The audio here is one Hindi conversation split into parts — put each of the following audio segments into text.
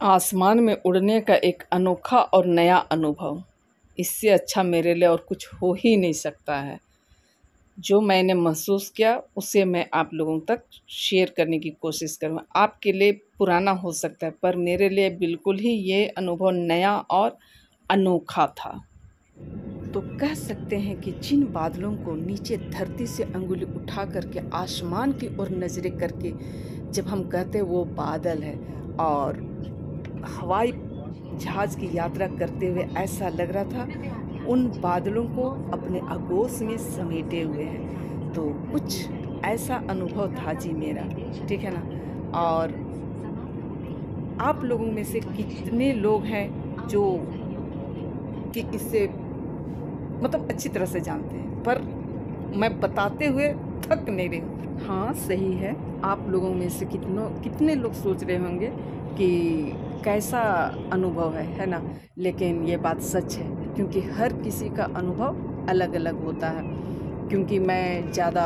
आसमान में उड़ने का एक अनोखा और नया अनुभव। इससे अच्छा मेरे लिए और कुछ हो ही नहीं सकता है। जो मैंने महसूस किया, उसे मैं आप लोगों तक शेयर करने की कोशिश करूँगा आपके लिए पुराना हो सकता है, पर मेरे लिए बिल्कुल ही ये अनुभव नया और अनोखा था। तो कह सकते हैं कि जिन बादलों को नीचे धरती से अंगुली उठा करके आसमान की ओर नज़रें करके जब हम कहते वो बादल है और हवाई जहाज़ की यात्रा करते हुए ऐसा लग रहा था, उन बादलों को अपने आगोश में समेटे हुए हैं। तो कुछ ऐसा अनुभव था जी मेरा, ठीक है ना? और आप लोगों में से कितने लोग हैं जो कि इससे मतलब अच्छी तरह से जानते हैं? पर मैं बताते हुए थक नहीं रही हाँ। सही है। आप लोगों में से कितनों कितने लोग सोच रहे होंगे कि कैसा अनुभव है है ना? लेकिन ये बात सच है क्योंकि हर किसी का अनुभव अलग अलग होता है। क्योंकि मैं ज़्यादा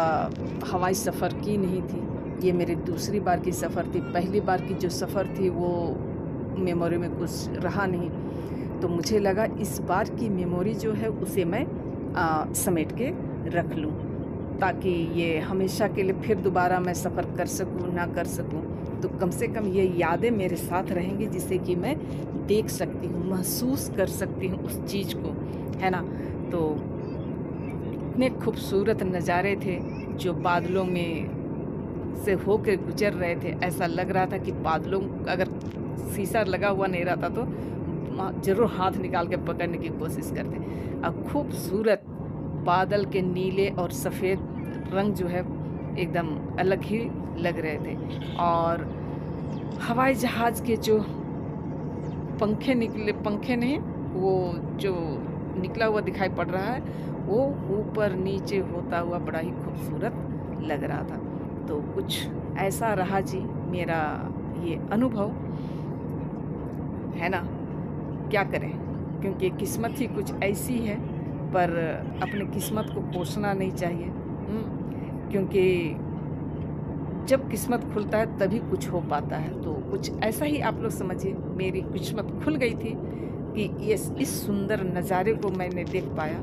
हवाई सफ़र की नहीं थी। ये मेरी दूसरी बार की सफ़र थी। पहली बार की जो सफ़र थी वो मेमोरी में कुछ रहा नहीं। तो मुझे लगा इस बार की मेमोरी जो है उसे मैं आ, समेट के रख लूँ। ताकि ये हमेशा के लिए फिर दोबारा मैं सफ़र कर सकूँ, ना कर सकूँ। तो कम से कम ये यादें मेरे साथ रहेंगी जिससे कि मैं देख सकती हूँ, महसूस कर सकती हूँ उस चीज़ को, है ना? तो इतने खूबसूरत नज़ारे थे जो बादलों में से होकर गुजर रहे थे। ऐसा लग रहा था कि बादलों, अगर शीशा लगा हुआ नहीं रहता तो ज़रूर हाथ निकाल के पकड़ने की कोशिश करते। अब खूबसूरत बादल के नीले और सफ़ेद रंग जो है, एकदम अलग ही लग रहे थे। और हवाई जहाज़ के जो पंखे निकले, पंखे नहीं, वो जो निकला हुआ दिखाई पड़ रहा है, वो ऊपर नीचे होता हुआ बड़ा ही खूबसूरत लग रहा था। तो कुछ ऐसा रहा जी, मेरा ये अनुभव। है ना? क्या करें? क्योंकि किस्मत ही कुछ ऐसी है। पर अपने किस्मत को कोसना नहीं चाहिए हम्म, क्योंकि जब किस्मत खुलता है तभी कुछ हो पाता है। तो कुछ ऐसा ही आप लोग समझिए मेरी किस्मत खुल गई थी कि ये इस सुंदर नज़ारे को मैंने देख पाया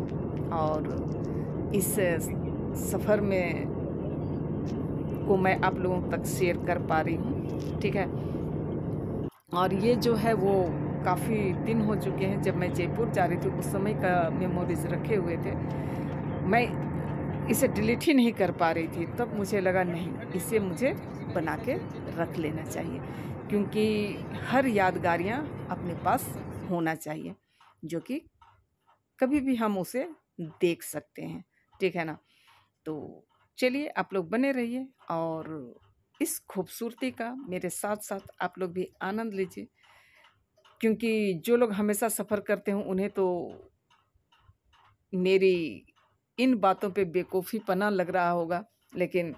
और इस सफ़र में को मैं आप लोगों तक शेयर कर पा रही हूँ ठीक है? और ये जो है वो काफ़ी दिन हो चुके हैं जब मैं जयपुर जा रही थी, उस समय का मेमोरीज रखे हुए थे। मैं इसे डिलीट ही नहीं कर पा रही थी। तब मुझे लगा, नहीं, इसे मुझे बना के रख लेना चाहिए, क्योंकि हर यादगारियाँ अपने पास होना चाहिए, जो कि कभी भी हम उसे देख सकते हैं। ठीक है ना? तो चलिए, आप लोग बने रहिए और इस खूबसूरती का मेरे साथ साथ आप लोग भी आनंद लीजिए। क्योंकि जो लोग हमेशा सफ़र करते हैं, उन्हें तो मेरी इन बातों पे बेवकूफ़ी पना लग रहा होगा। लेकिन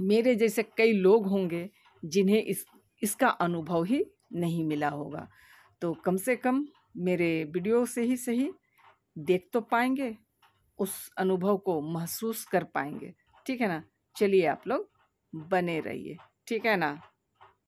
मेरे जैसे कई लोग होंगे, जिन्हें इस, इसका अनुभव ही नहीं मिला होगा। तो कम से कम मेरे वीडियो से ही सही, देख तो पाएँगे, उस अनुभव को महसूस कर पाएँगे। ठीक है ना? चलिए आप लोग बने रहिए। ठीक है ना?